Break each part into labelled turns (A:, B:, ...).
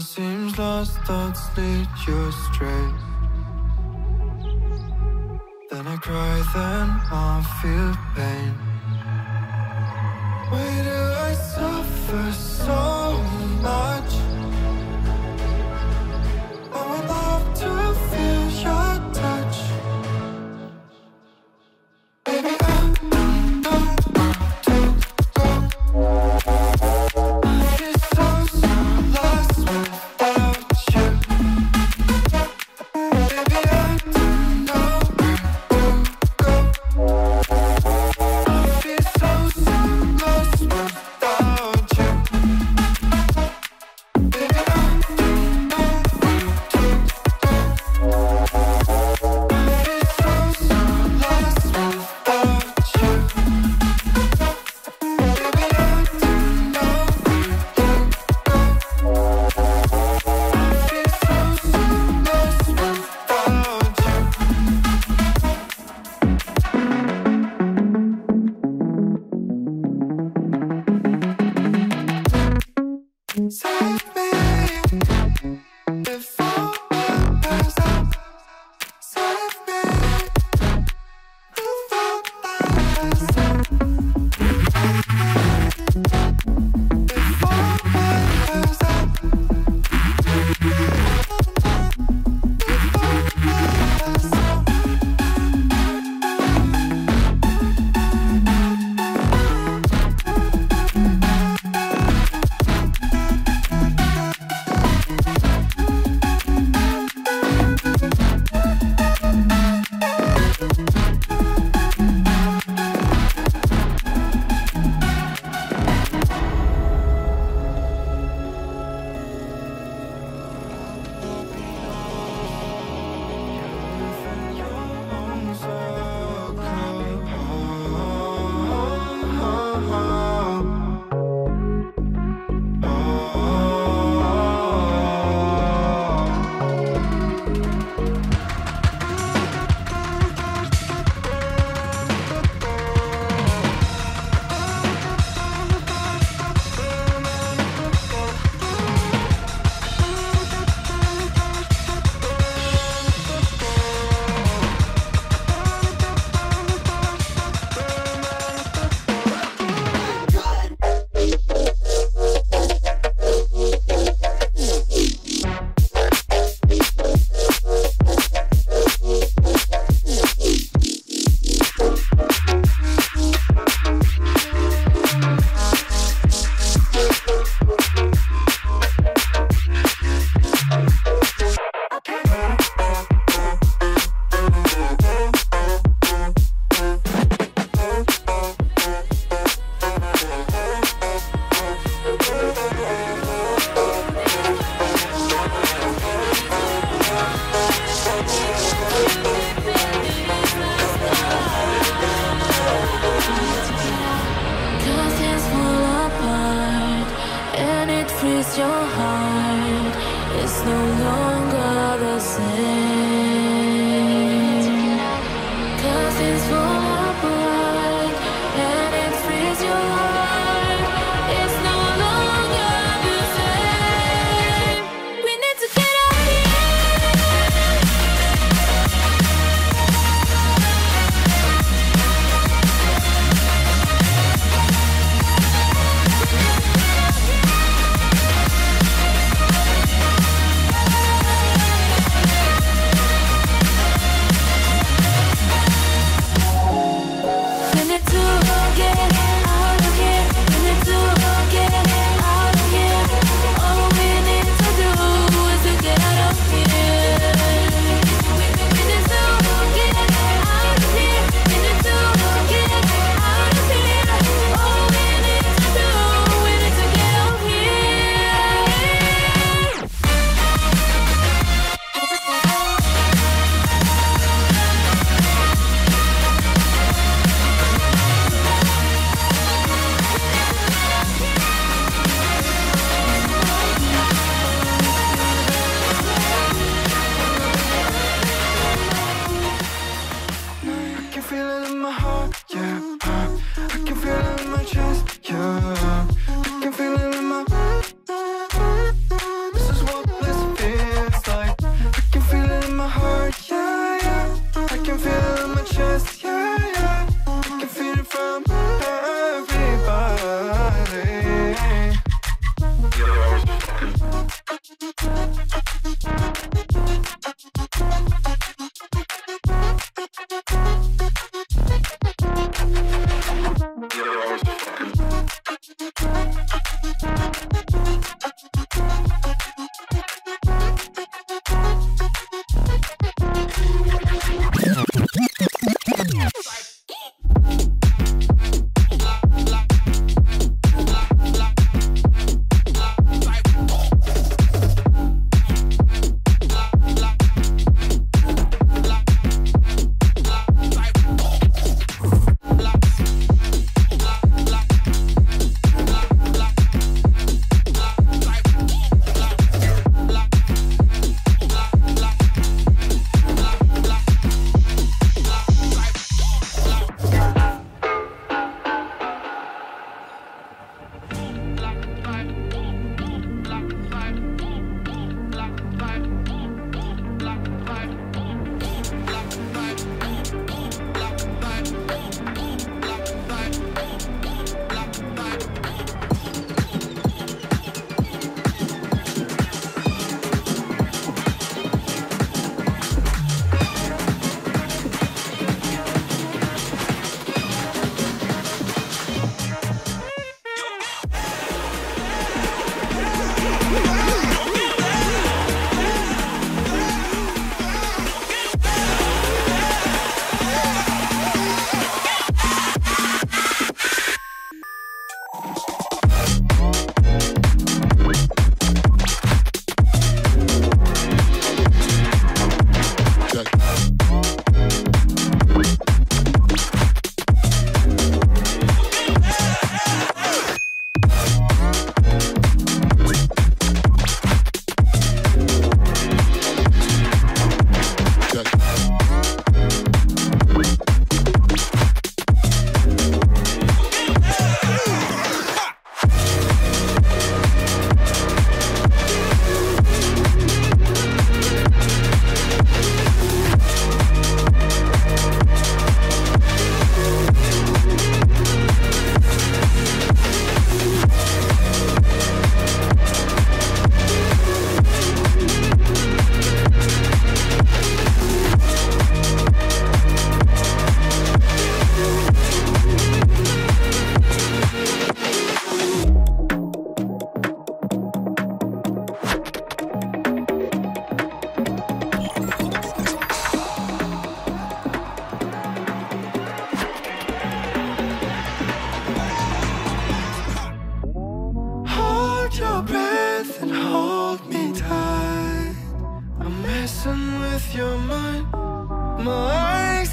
A: seems lost thoughts lead you strength. Cry, then I feel pain Why do I suffer so much? Inside.
B: is wrong.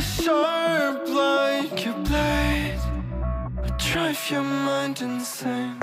A: so sharp like your blade. I drive your mind insane.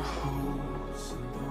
A: Raise